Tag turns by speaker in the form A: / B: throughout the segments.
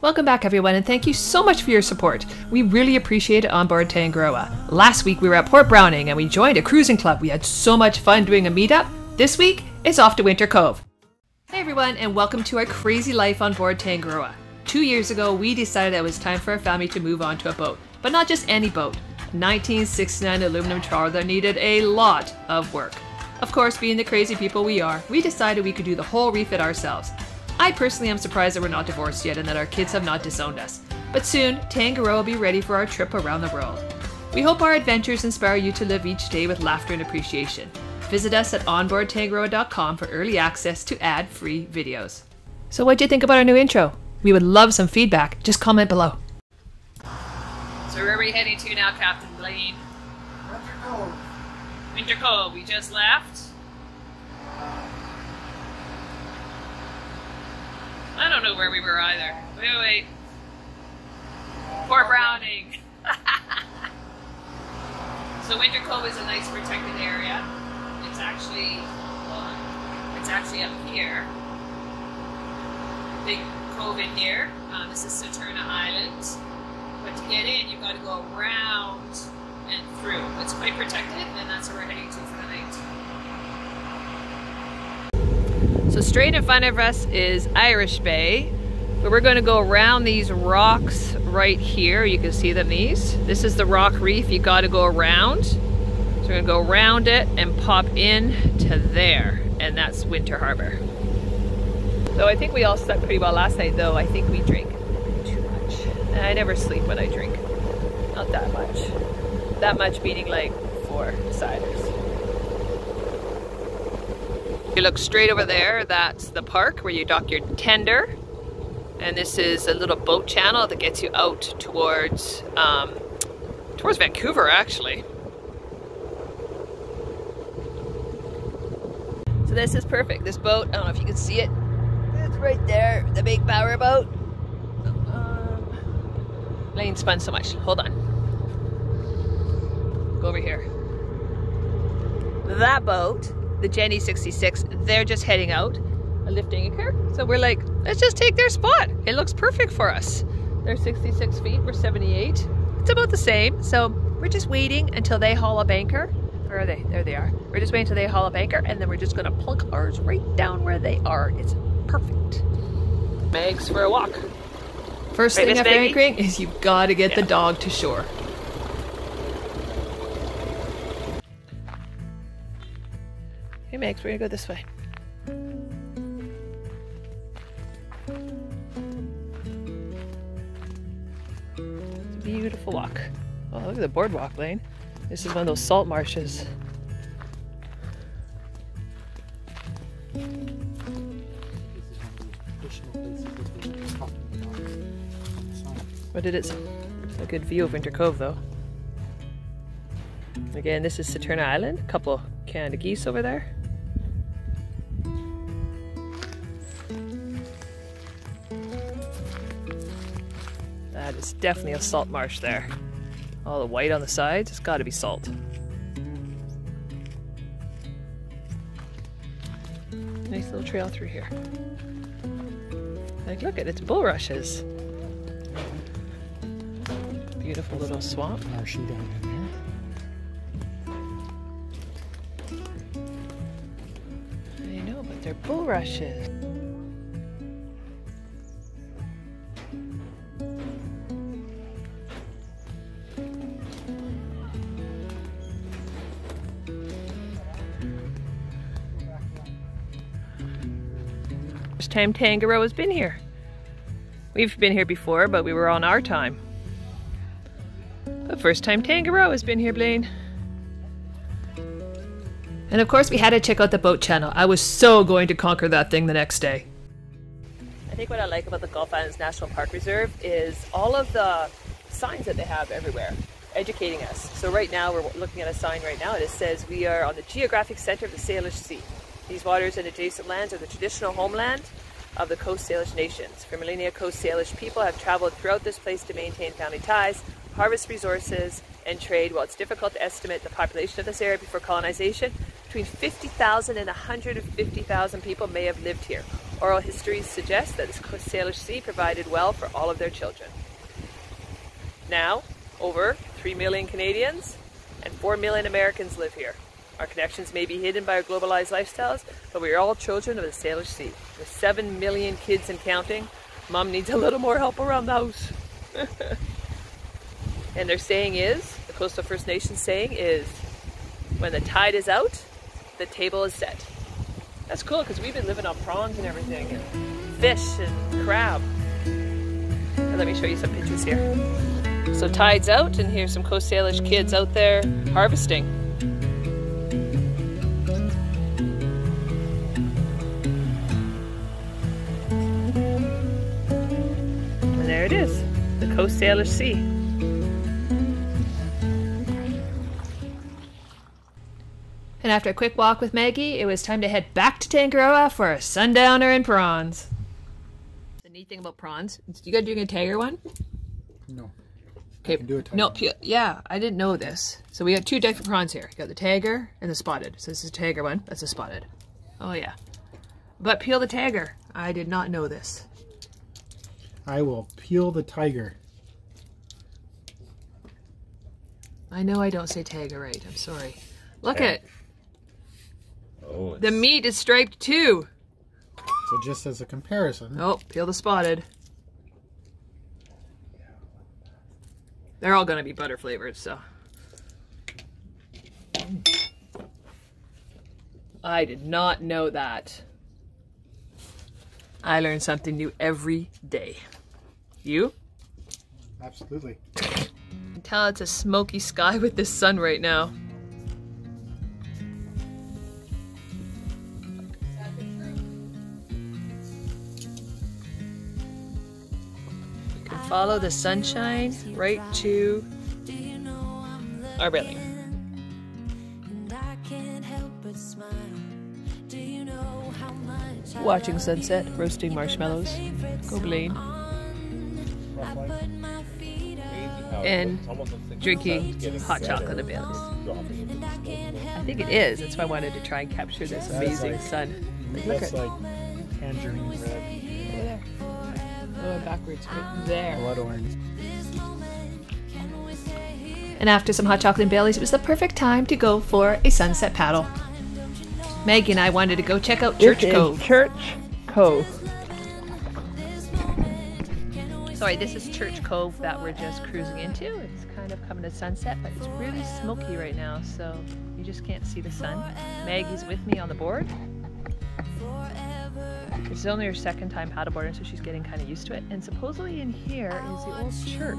A: Welcome back, everyone, and thank you so much for your support. We really appreciate it on board Tangaroa. Last week we were at Port Browning and we joined a cruising club. We had so much fun doing a meetup. This week, it's off to Winter Cove. Hey, everyone, and welcome to our crazy life on board Tangaroa. Two years ago, we decided it was time for our family to move on to a boat, but not just any boat. 1969 aluminum trawler needed a lot of work. Of course, being the crazy people we are, we decided we could do the whole refit ourselves. I personally am surprised that we're not divorced yet and that our kids have not disowned us. But soon, Tangaroa will be ready for our trip around the world. We hope our adventures inspire you to live each day with laughter and appreciation. Visit us at onboardtangaroa.com for early access to ad-free videos. So what'd you think about our new intro? We would love some feedback. Just comment below. So where are we heading to now, Captain Blaine?
B: Winter Cove.
A: Winter Cove. We just left. Uh, I don't know where we were either. Wait, wait. Port Browning. so Winter Cove is a nice protected area. It's actually, well, it's actually up here. Big cove in here. Uh, this is Saturna Island. But to get in, you've got to go around and through. It's quite protected, and that's where we're heading to for the night. So straight in front of us is Irish Bay, but we're going to go around these rocks right here. You can see them these. This is the rock reef. You got to go around. So we're going to go around it and pop in to there, and that's Winter Harbor. So I think we all slept pretty well last night, though I think we drank too much. And I never sleep when I drink. Not that much. That much meaning like four ciders. If you look straight over there, that's the park where you dock your tender. And this is a little boat channel that gets you out towards, um, towards Vancouver actually. So this is perfect. This boat, I don't know if you can see it, it's right there, the big power boat. Um, Blaine spun so much. Hold on. Go over here. That boat, the Jenny 66, they're just heading out, a lifting anchor. So we're like, let's just take their spot. It looks perfect for us. They're 66 feet, we're 78. It's about the same. So we're just waiting until they haul up anchor. Where are they? There they are. We're just waiting until they haul up anchor and then we're just gonna plunk ours right down where they are. It's perfect. Megs for a walk. First
C: Right,
A: thing
C: Miss
A: after
C: Maggie?
A: anchoring is you've got to get the dog to shore. Hey Megs, we're gonna go this way. It's a beautiful walk. Oh, look at the boardwalk Blaine. This is one of those salt marshes. What did it say? A good view of Winter Cove, though. Again, this is Saturna Island. A couple Canada geese over there. That is definitely a salt marsh there. All the white on the sides, it's got to be salt. Nice little trail through here. Like, look at it, it's bulrushes. Beautiful little swamp.
B: Marshy down in there.
A: I know, but they're bulrushes. Time Tangaroa has been here. We've been here before, but we were on our time. The first time Tangaroa has been here, Blaine. And of course, we had to check out the boat channel. I was so going to conquer that thing the next day. I think what I like about the Gulf Islands National Park Reserve is all of the signs that they have everywhere educating us. So right now we're looking at a sign right now. It says we are on the geographic center of the Salish Sea. These waters and adjacent lands are the traditional homeland of the Coast Salish nations. For millennia, Coast Salish people have traveled throughout this place to maintain family ties, harvest resources, and trade. While it's difficult to estimate the population of this area before colonization, between 50,000 and 150,000 people may have lived here, Oral histories suggest that this Coast Salish Sea provided well for all of their children. Now, over 3 million Canadians and 4 million Americans live here. Our connections may be hidden by our globalized lifestyles, but we are all children of the Salish Sea. With 7 million kids and counting, Mom needs a little more help around the house. and their saying is, the Coastal First Nations saying is, when the tide is out, the table is set. That's cool because we've been living on prawns and everything, and fish and crab. And let me show you some pictures here. So tide's out, and here's some Coast Salish kids out there harvesting. There it is, the Coast Salish Sea. And after a quick walk with Maggie, it was time to head back to Tangaroa for a sundowner and prawns. The neat thing about prawns, you got doing a tagger one?
B: No.
A: Okay.
B: can do a tiger.
A: No, p- yeah, I didn't know this. So we got two different prawns here. You got the tiger and the spotted. So this is a tiger one. That's a spotted. Oh yeah. But peel the tiger. I did not know this.
B: I will peel the tiger.
A: I know I don't say tiger right. I'm sorry. Look at
C: Oh,
A: the meat is striped too.
B: So just as a comparison,
A: Oh, peel the spotted. They're all gonna be butter flavored, so. I did not know that. I learn something new every day. You?
B: absolutely.
A: Tell it's a smoky sky with this sun right now. You can follow the sunshine right to our building. Watching sunset, roasting marshmallows. Go Blaine. And drinking hot chocolate and Baileys. I think it is. That's why I wanted to try and capture this amazing
B: like-
A: sun. Look
B: That's
A: at
B: like tangerine red,
A: there. Going oh, backwards right there.
B: blood orange.
A: And after some hot chocolate and Baileys, it was the perfect time to go for a sunset paddle. Maggie and I wanted to go check out Church
D: This is
A: Cove.
D: Church Cove.
A: Sorry, this is Church Cove that we're just cruising into. It's kind of coming to sunset, but it's really smoky right now, so you just can't see the sun. Maggie's with me on the board. This is only her second time paddleboarding, so she's getting kind of used to it. And supposedly in here is the old church.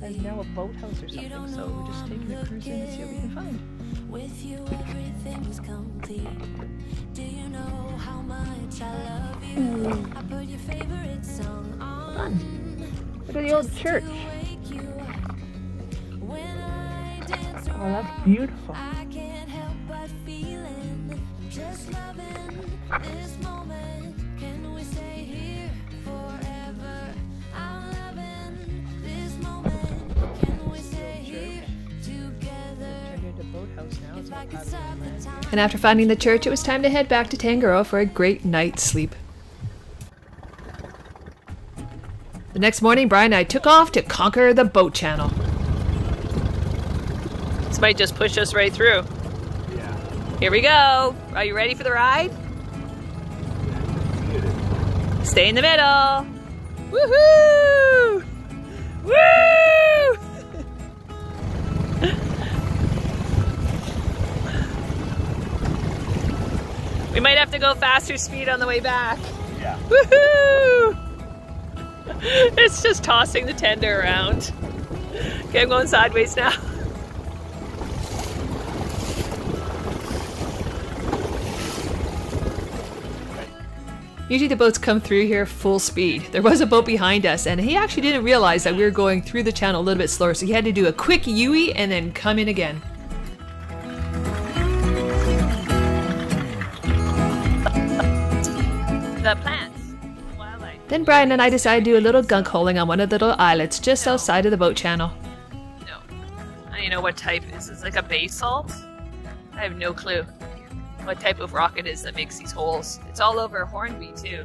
A: There's now a boathouse or something, so we're just taking a cruise in to see what we can find.
E: With you, everything's complete. Do you know how much I love you? Mm. I put your favorite song on.
D: Look at the old church.
E: Wake you up. When I dance
D: Oh, that's beautiful.
E: I can't help but feeling. Just loving this moment. Can we stay here
A: And after finding the church, it was time to head back to Tangaroa for a great night's sleep. The next morning, Brian and I took off to conquer the boat channel. This might just push us right through.
B: Yeah.
A: Here we go. Are you ready for the ride? Stay in the middle. Woohoo! Woo! We might have to go faster speed on the way back.
C: Yeah.
A: Woohoo! It's just tossing the tender around. Okay, I'm going sideways now. Usually the boats come through here full speed. There was a boat behind us, and he actually didn't realize that we were going through the channel a little bit slower, so he had to do a quick U-ey and then come in again. Then Brian and I decided to do a little gunkholing on one of the little islets just outside of the boat channel. No. I don't know what type is. It's like a basalt. I have no clue. what type of rock it is that makes these holes. It's all over Hornby too.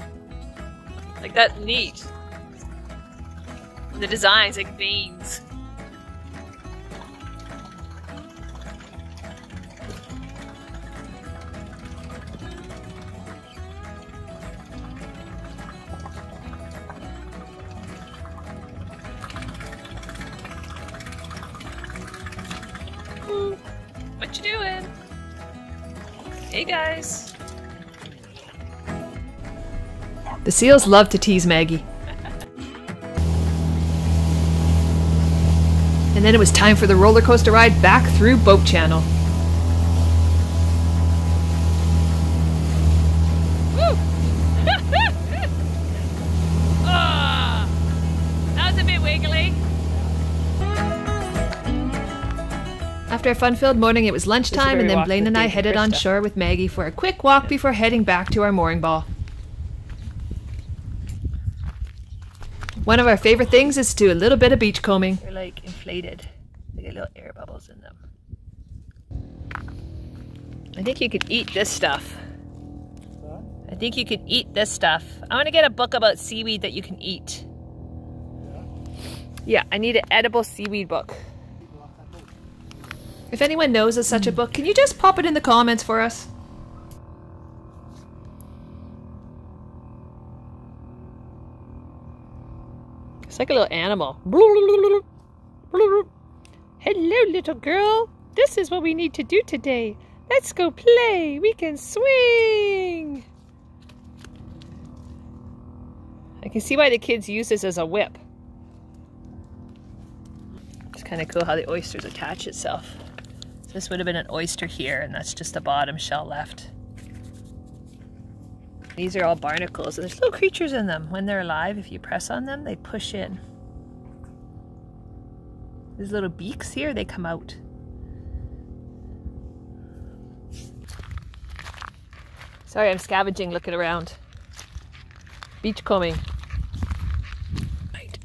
A: Like that's neat. The designs like veins. The seals love to tease Maggie. And then it was time for the roller coaster ride back through Boat Channel. Oh, that was a bit wiggly. After a fun-filled morning, it was lunchtime, and then Blaine and I headed on shore with Maggie for a quick walk before heading back to our mooring ball. One of our favorite things is to do a little bit of beach combing. They're like inflated. They get little air bubbles in them. I think you could eat this stuff. I think you could eat this stuff. I want to get a book about seaweed that you can eat. Yeah, I need an edible seaweed book. If anyone knows of such a book, can you just pop it in the comments for us? It's like a little animal. Hello, little girl. This is what we need to do today. Let's go play. We can swing. I can see why the kids use this as a whip. It's kind of cool how the oysters attach itself. This would have been an oyster here, and that's just the bottom shell left. These are all barnacles. There's little creatures in them. When they're alive, if you press on them, they push in. These little beaks here, they come out. Sorry, I'm scavenging, looking around. Beach combing. Right.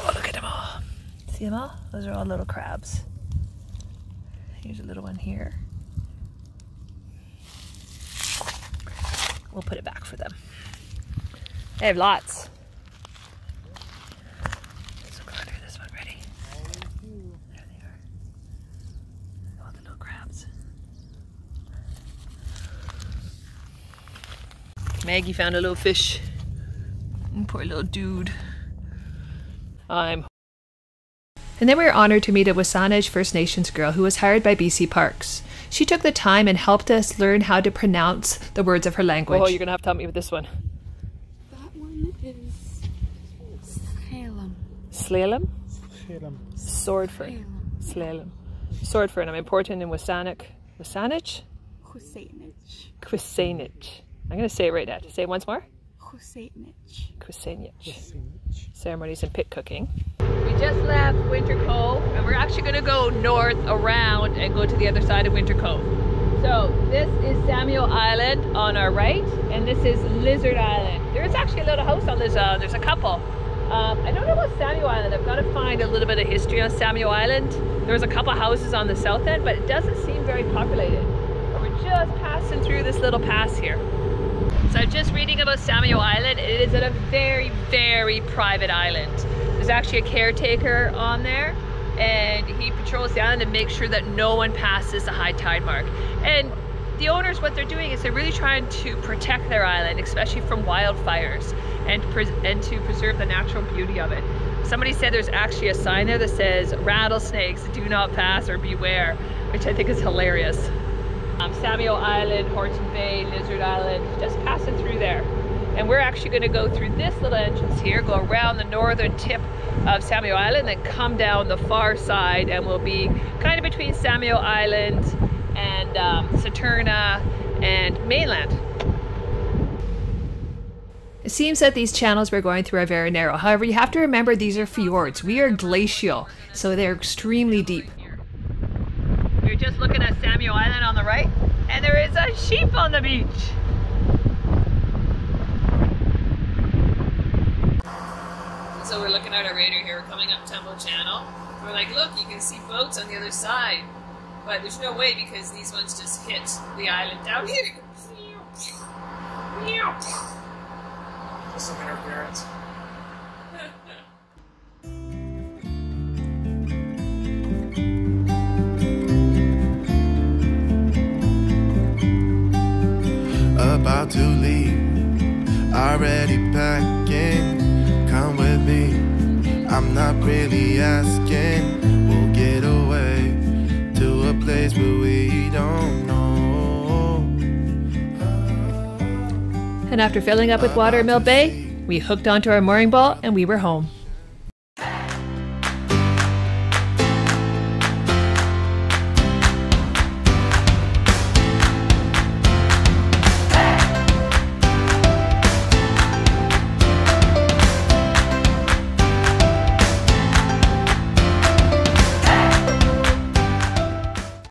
A: Oh, look at them all. See them all? Those are all little crabs. Here's a little one here. We'll put it back for them. They have lots. So go under this one, ready? There they are. All the little crabs. Maggie found a little fish. Poor little dude. I'm. And then we were honored to meet a Wasanage First Nations girl who was hired by BC Parks. She took the time and helped us learn how to pronounce the words of her language. Oh, you're gonna have to help me with this one.
F: That one is Salem.
A: Slalom?
B: Salem.
A: Swordford. Slalom. Swordford. I'm important in Wasanik. Wasanich?
F: Husseinich.
A: Quisanich. I'm gonna say it right now. Say it once more.
F: Husseinich.
A: Quisanich. Ceremonies and pit cooking. We just left Winter Cove and we're actually going to go north around and go to the other side of Winter Cove. So this is Samuel Island on our right and this is Lizard Island. There is actually a little house on this island. There's a couple. Um, I don't know about Samuel Island. I've got to find a little bit of history on Samuel Island. There's a couple houses on the south end, but it doesn't seem very populated. But we're just passing through this little pass here. So just reading about Samuel Island. It is a very, very private island. There's actually a caretaker on there and he patrols the island and makes sure that no one passes the high tide mark. And the owners, what they're doing is they're really trying to protect their island, especially from wildfires and, and to preserve the natural beauty of it. Somebody said there's actually a sign there that says rattlesnakes do not pass or beware, which I think is hilarious. Um, Samuel Island, Horton Bay, Lizard Island, just passing through there. And we're actually going to go through this little entrance here, go around the northern tip of Samuel Island, then come down the far side, and we'll be kind of between Samuel Island and um, Saturna and mainland. It seems that these channels we're going through are very narrow. However, you have to remember these are fjords. We are glacial, so they're extremely deep. Just looking at Samuel Island on the right, and there is a sheep on the beach. So we're looking at our radar here, we're coming up Temple Channel. We're like, look, you can see boats on the other side. But there's no way because these ones just hit the island down here.
B: Just some interference.
G: About to leave. Already packing, come with me. I'm not really asking. We'll get away to a place where we don't know.
A: And after filling up with water at Mill Bay, we hooked onto our mooring ball and we were home.